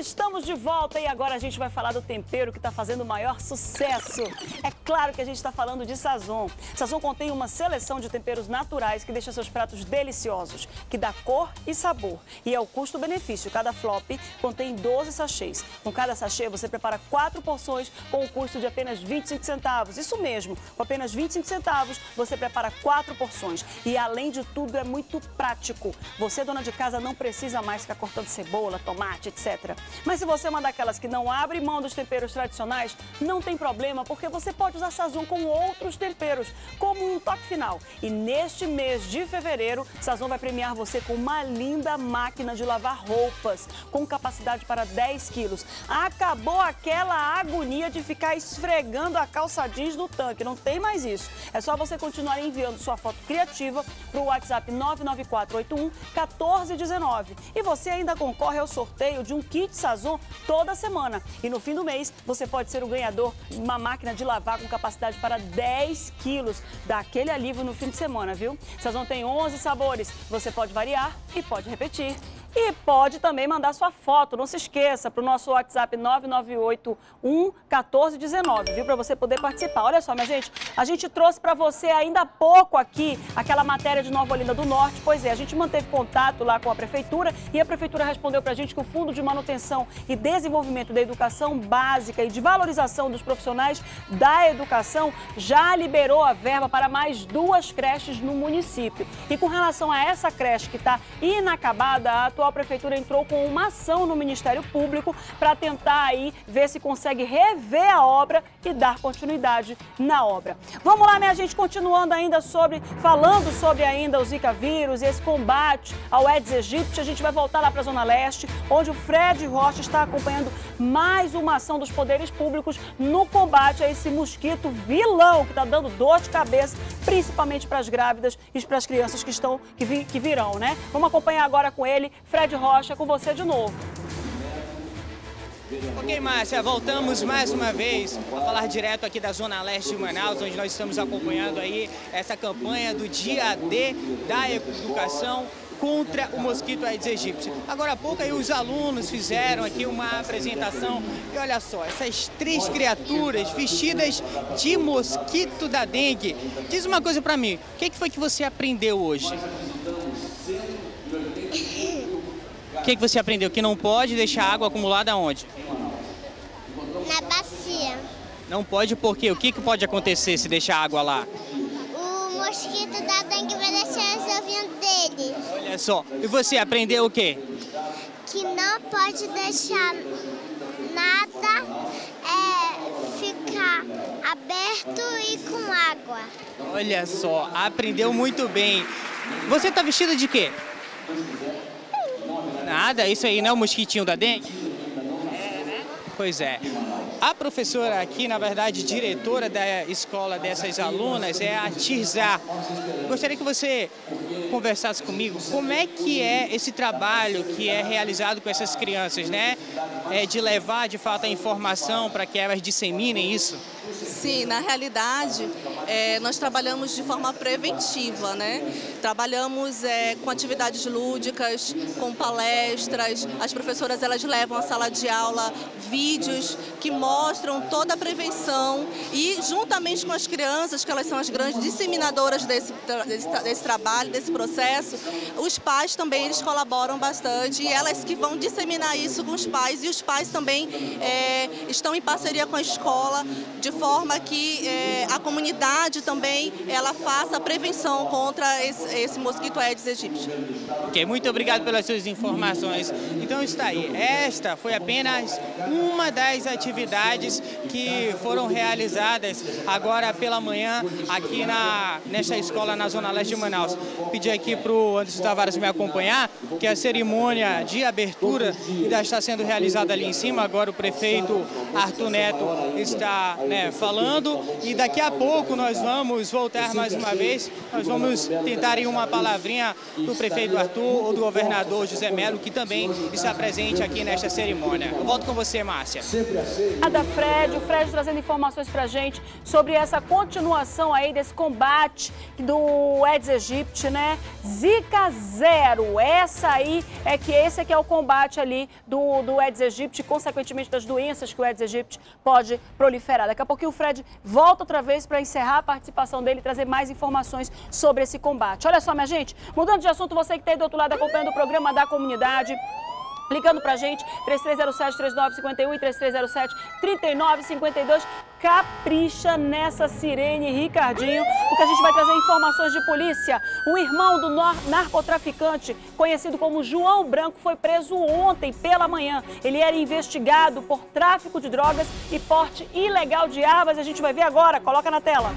Estamos de volta e agora a gente vai falar do tempero que está fazendo o maior sucesso. É claro que a gente está falando de Sazon. Sazon contém uma seleção de temperos naturais que deixa seus pratos deliciosos, que dá cor e sabor. E é o custo-benefício. Cada flop contém 12 sachês. Com cada sachê você prepara quatro porções com o custo de apenas 25 centavos. Isso mesmo, com apenas 25 centavos você prepara quatro porções. E além de tudo é muito prático. Você, dona de casa, não precisa mais ficar cortando cebola, tomate, etc. Mas se você é uma daquelas que não abre mão dos temperos tradicionais, não tem problema, porque você pode usar Sazon com outros temperos, como um toque final. E neste mês de fevereiro, Sazon vai premiar você com uma linda máquina de lavar roupas, com capacidade para 10 quilos. Acabou aquela agonia de ficar esfregando a calça jeans no tanque, não tem mais isso. É só você continuar enviando sua foto criativa para o WhatsApp 99481 1419. E você ainda concorre ao sorteio de um kit Sazon toda semana. E no fim do mês, você pode ser o ganhador de uma máquina de lavar com capacidade para 10 quilos. Dá aquele alívio no fim de semana, viu? Sazon tem 11 sabores. Você pode variar e pode repetir. E pode também mandar sua foto, não se esqueça, para o nosso WhatsApp 99811419, viu? Para você poder participar. Olha só, minha gente, a gente trouxe para você ainda há pouco aqui aquela matéria de Nova Olinda do Norte. Pois é, a gente manteve contato lá com a Prefeitura e a Prefeitura respondeu para a gente que o Fundo de Manutenção e Desenvolvimento da Educação Básica e de Valorização dos Profissionais da Educação já liberou a verba para mais duas creches no município. E com relação a essa creche que está inacabada, a atual prefeitura entrou com uma ação no Ministério Público para tentar aí ver se consegue rever a obra e dar continuidade na obra. Vamos lá, minha gente, continuando ainda sobre, falando sobre ainda o Zika vírus e esse combate ao Aedes aegypti, a gente vai voltar lá para a Zona Leste, onde o Fred Rocha está acompanhando mais uma ação dos poderes públicos no combate a esse mosquito vilão que está dando dor de cabeça, principalmente para as grávidas e para as crianças que estão que, vi, que virão, né? Vamos acompanhar agora com ele, Fred Rocha, com você de novo. Ok, Márcia, voltamos mais uma vez a falar direto aqui da Zona Leste de Manaus, onde nós estamos acompanhando aí essa campanha do Dia D da Educação contra o mosquito Aedes aegypti. Agora há pouco aí os alunos fizeram aqui uma apresentação e olha só, essas três criaturas vestidas de mosquito da dengue. Diz uma coisa para mim, o que, que foi que você aprendeu hoje? O que, que você aprendeu? Que não pode deixar água acumulada onde? Na bacia. Não pode porque o que, que pode acontecer se deixar água lá? O mosquito da dengue vai deixar os ovinhos dele. Olha só. E você aprendeu o quê? Que não pode deixar nada é, ficar aberto e com água. Olha só, aprendeu muito bem. Você está vestida de quê? Nada, isso aí não é o mosquitinho da dengue? É, né? Pois é. A professora aqui, na verdade, diretora da escola dessas alunas é a Tirzá. Gostaria que você conversasse comigo como é que é esse trabalho que é realizado com essas crianças, né? É de levar, de fato, a informação para que elas disseminem isso? Sim, na realidade, é, nós trabalhamos de forma preventiva, né? Trabalhamos é, com atividades lúdicas, com palestras, as professoras elas levam à sala de aula vídeos que mostram toda a prevenção e juntamente com as crianças, que elas são as grandes disseminadoras desse, desse, desse trabalho, desse processo, os pais também eles colaboram bastante. E elas que vão disseminar isso com os pais. E os pais também é, estão em parceria com a escola de forma que é, a comunidade também ela faça a prevenção contra esse, esse mosquito Aedes aegypti. Ok, muito obrigado pelas suas informações. Então está aí, esta foi apenas uma das atividades que foram realizadas agora pela manhã aqui na, nesta escola na Zona Leste de Manaus. Pedir aqui para o Anderson Tavares me acompanhar, que a cerimônia de abertura ainda está sendo realizada ali em cima. Agora o prefeito Arthur Neto está né, falando e daqui a pouco nós nós vamos voltar mais uma vez. Nós vamos tentar em uma palavrinha do prefeito Arthur ou do governador José Melo, que também está presente aqui nesta cerimônia. Eu volto com você, Márcia. Obrigada, Fred. O Fred trazendo informações pra gente sobre essa continuação aí desse combate do Aedes aegypti, né? Zika zero. Essa aí é que esse é que é o combate ali do, do Aedes aegypti, consequentemente das doenças que o Aedes aegypti pode proliferar. Daqui a pouquinho o Fred volta outra vez para encerrar a participação dele e trazer mais informações sobre esse combate. Olha só, minha gente, mudando de assunto, você que está aí do outro lado acompanhando o programa da comunidade, Ligando pra gente, 3307-3951 e 3307-3952. Capricha nessa sirene, Ricardinho, porque a gente vai trazer informações de polícia. O irmão do narcotraficante, conhecido como João Branco, foi preso ontem pela manhã. Ele era investigado por tráfico de drogas e porte ilegal de armas. A gente vai ver agora, coloca na tela.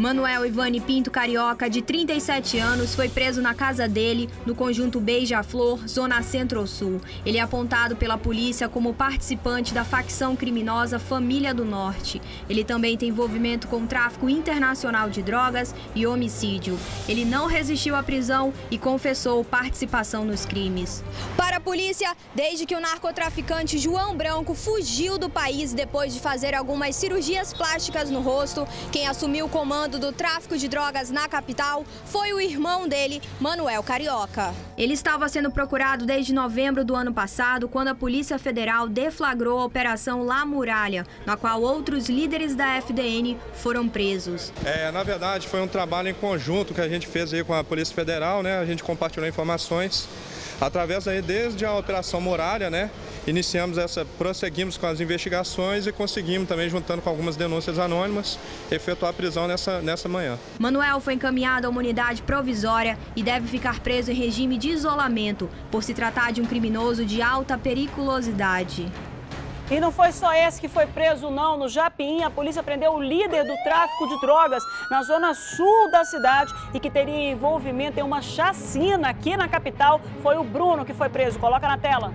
Manuel Ivane Pinto Carioca, de 37 anos, foi preso na casa dele, no conjunto Beija-Flor, zona centro-sul. Ele é apontado pela polícia como participante da facção criminosa Família do Norte. Ele também tem envolvimento com tráfico internacional de drogas e homicídio. Ele não resistiu à prisão e confessou participação nos crimes. Para a polícia, desde que o narcotraficante João Branco fugiu do país depois de fazer algumas cirurgias plásticas no rosto, quem assumiu o comando do tráfico de drogas na capital foi o irmão dele, Manuel Carioca. Ele estava sendo procurado desde novembro do ano passado, quando a Polícia Federal deflagrou a Operação La Muralha, na qual outros líderes da FDN foram presos. É, na verdade, foi um trabalho em conjunto que a gente fez aí com a Polícia Federal, né? A gente compartilhou informações através aí desde a Operação Muralha, né? Iniciamos essa, prosseguimos com as investigações e conseguimos também, juntando com algumas denúncias anônimas, efetuar a prisão nessa, nessa manhã. Manuel foi encaminhado a uma unidade provisória e deve ficar preso em regime de isolamento, por se tratar de um criminoso de alta periculosidade. E não foi só esse que foi preso, não. No Japim, a polícia prendeu o líder do tráfico de drogas na zona sul da cidade e que teria envolvimento em uma chacina aqui na capital. Foi o Bruno que foi preso. Coloca na tela.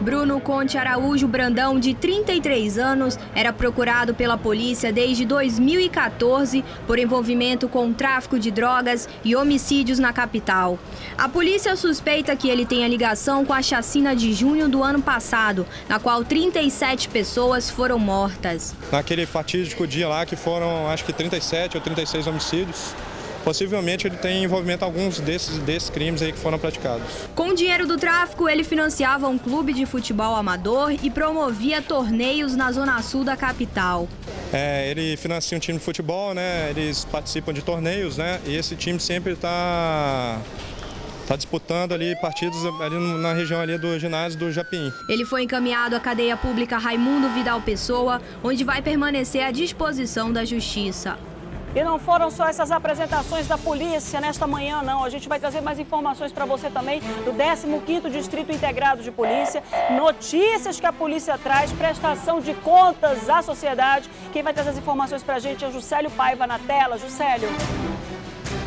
Bruno Conte Araújo Brandão, de 33 anos, era procurado pela polícia desde 2014 por envolvimento com tráfico de drogas e homicídios na capital. A polícia suspeita que ele tenha ligação com a chacina de junho do ano passado, na qual 37 pessoas foram mortas. Naquele fatídico dia lá que foram, acho que 37 ou 36 homicídios possivelmente ele tem envolvimento em alguns desses, desses crimes aí que foram praticados. Com o dinheiro do tráfico, ele financiava um clube de futebol amador e promovia torneios na zona sul da capital. É, ele financia um time de futebol, né? Eles participam de torneios, né? E esse time sempre está está disputando ali partidos ali na região ali do ginásio do Japim. Ele foi encaminhado à cadeia pública Raimundo Vidal Pessoa, onde vai permanecer à disposição da justiça. E não foram só essas apresentações da polícia nesta manhã, não. A gente vai trazer mais informações para você também do 15º Distrito Integrado de Polícia, notícias que a polícia traz, prestação de contas à sociedade. Quem vai trazer as informações para a gente é o Juscelio Paiva na tela. Juscelio.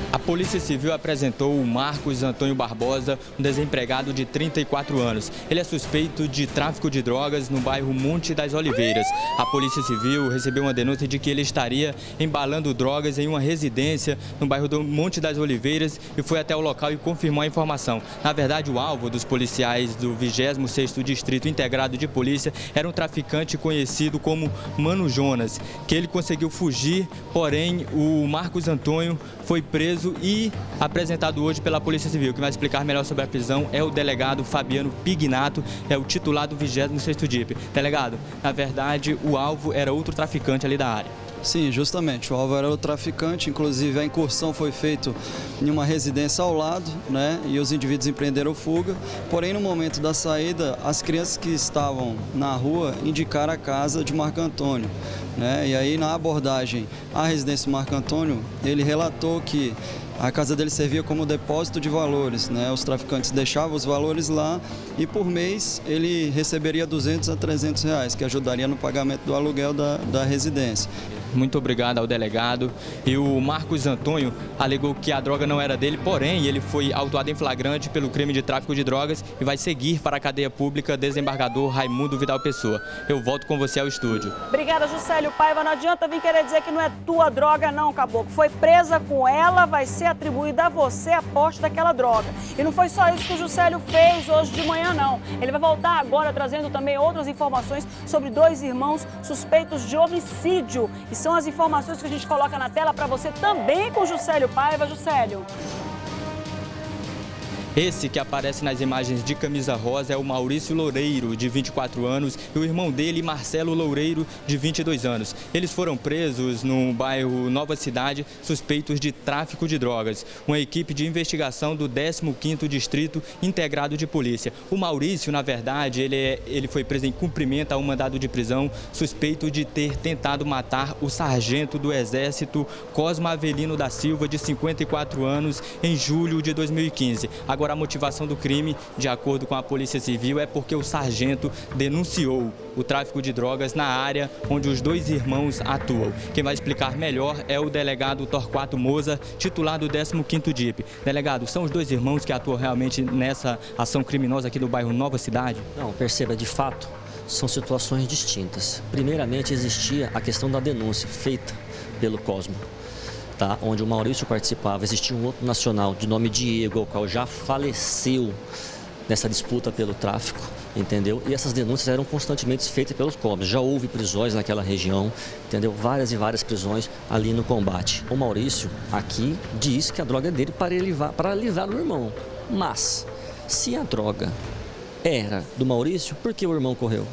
A Polícia Civil apresentou o Marcos Antônio Barbosa, um desempregado de 34 anos. Ele é suspeito de tráfico de drogas no bairro Monte das Oliveiras. A Polícia Civil recebeu uma denúncia de que ele estaria embalando drogas em uma residência no bairro do Monte das Oliveiras e foi até o local e confirmou a informação. Na verdade, o alvo dos policiais do 26º Distrito Integrado de Polícia era um traficante conhecido como Mano Jonas, que ele conseguiu fugir, porém o Marcos Antônio foi preso preso e apresentado hoje pela Polícia Civil. Quem vai explicar melhor sobre a prisão é o delegado Fabiano Pignato, é o titular do 26º DIP. Delegado, na verdade, o alvo era outro traficante ali da área. Sim, justamente. O alvo era o traficante, inclusive a incursão foi feita em uma residência ao lado, né? E os indivíduos empreenderam fuga. Porém, no momento da saída, as crianças que estavam na rua indicaram a casa de Marco Antônio. Né? E aí, na abordagem à residência Marco Antônio, ele relatou que a casa dele servia como depósito de valores, né? Os traficantes deixavam os valores lá e por mês ele receberia 200 a 300 reais, que ajudaria no pagamento do aluguel da, da residência. Muito obrigado ao delegado. E o Marcos Antônio alegou que a droga não era dele, porém ele foi autuado em flagrante pelo crime de tráfico de drogas e vai seguir para a cadeia pública desembargador Raimundo Vidal Pessoa. Eu volto com você ao estúdio. Obrigada, Juscelio Paiva. Não adianta vir querer dizer que não é tua droga, não, Caboclo. Foi presa com ela, vai ser atribuída a você a poste daquela droga. E não foi só isso que o Juscelio fez hoje de manhã, não. Ele vai voltar agora trazendo também outras informações sobre dois irmãos suspeitos de homicídio. E são as informações que a gente coloca na tela para você também com Juscelio Paiva. Juscelio. Esse que aparece nas imagens de camisa rosa é o Maurício Loureiro, de 24 anos, e o irmão dele, Marcelo Loureiro, de 22 anos. Eles foram presos no bairro Nova Cidade, suspeitos de tráfico de drogas. Uma equipe de investigação do 15º Distrito Integrado de Polícia. O Maurício, na verdade, ele, é, ele foi preso em cumprimento a um mandado de prisão, suspeito de ter tentado matar o sargento do Exército Cosma Avelino da Silva, de 54 anos, em julho de 2015. Agora, Agora, a motivação do crime, de acordo com a Polícia Civil, é porque o sargento denunciou o tráfico de drogas na área onde os dois irmãos atuam. Quem vai explicar melhor é o delegado Torquato Moza, titular do 15º DIP. Delegado, são os dois irmãos que atuam realmente nessa ação criminosa aqui do bairro Nova Cidade? Não, perceba, de fato, são situações distintas. Primeiramente, existia a questão da denúncia feita pelo Cosmo tá? onde o Maurício participava, existia um outro nacional de nome Diego, o qual já faleceu nessa disputa pelo tráfico, entendeu? E essas denúncias eram constantemente feitas pelos COBs. Já houve prisões naquela região, entendeu? Várias e várias prisões ali no combate. O Maurício aqui diz que a droga é dele para livrar, para livrar o irmão. Mas, se a droga era do Maurício, por que o irmão correu?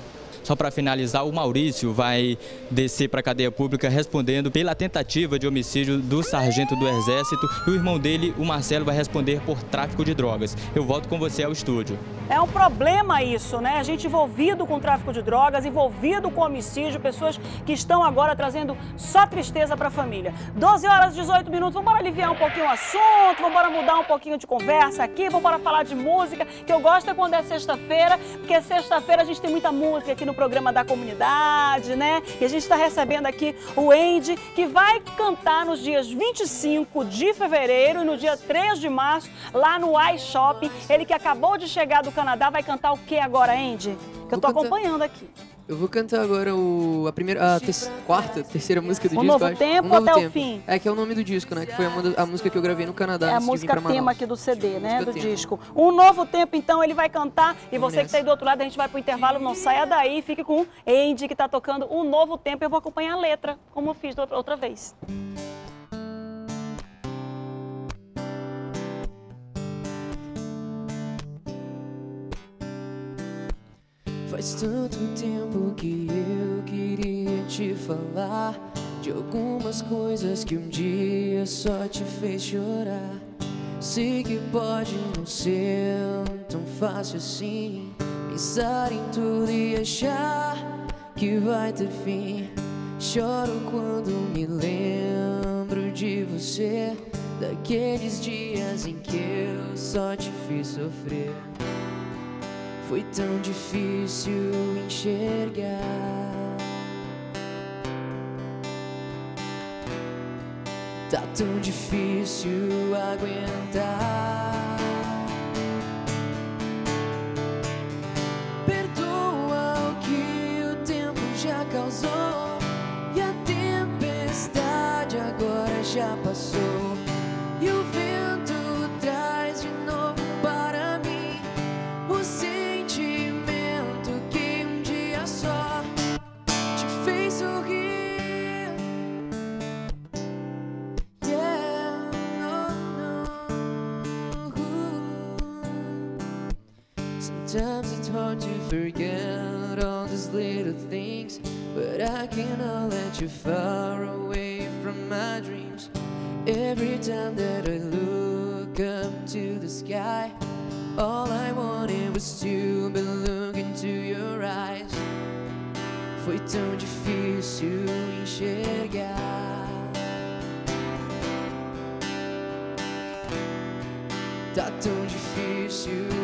Só para finalizar, o Maurício vai descer para a cadeia pública respondendo pela tentativa de homicídio do sargento do Exército e o irmão dele, o Marcelo, vai responder por tráfico de drogas. Eu volto com você ao estúdio. É um problema isso, né? A gente envolvido com tráfico de drogas, envolvido com homicídio, pessoas que estão agora trazendo só tristeza para a família. 12 horas e 18 minutos, vamos aliviar um pouquinho o assunto, vamos mudar um pouquinho de conversa aqui, vamos falar de música, que eu gosto é quando é sexta-feira, porque sexta-feira a gente tem muita música aqui no programa da comunidade, né? E a gente está recebendo aqui o Andy, que vai cantar nos dias 25 de fevereiro e no dia 3 de março, lá no iShopping. Ele que acabou de chegar do Canadá vai cantar o que agora, Andy? Que eu tô acompanhando aqui. Eu vou cantar agora o, a primeira, a ter, quarta, terceira música do um disco. Novo tempo um novo até tempo. o fim. É que é o nome do disco, né? Que foi a, a música que eu gravei no Canadá. É a música tema aqui do CD, né? Música do tema. disco. Um novo tempo, então, ele vai cantar. E você que está aí do outro lado, a gente vai pro intervalo. Não saia daí, fique com o Andy, que tá tocando um novo tempo. Eu vou acompanhar a letra, como eu fiz outra, outra vez. Faz tanto tempo que eu queria te falar de algumas coisas que um dia só te fez chorar. Sei que pode não ser tão fácil assim pensar em tudo e achar que vai ter fim. Choro quando me lembro de você, daqueles dias em que eu só te fiz sofrer. Foi tão difícil enxergar. Tá tão difícil aguentar. Perdoa o que o tempo já causou. E a tempestade agora já passou. Sometimes it's hard to forget all these little things, but I cannot let you far away from my dreams. Every time that I look up to the sky, all I wanted was to be looking into your eyes. Foi tão difícil enxergar. Tá tão difícil